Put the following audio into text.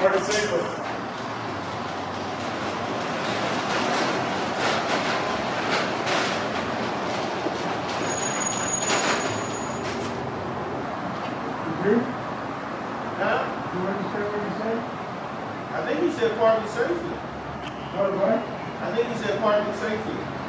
What is it? I think he said parking safely. What, what? I think he said apartment safety.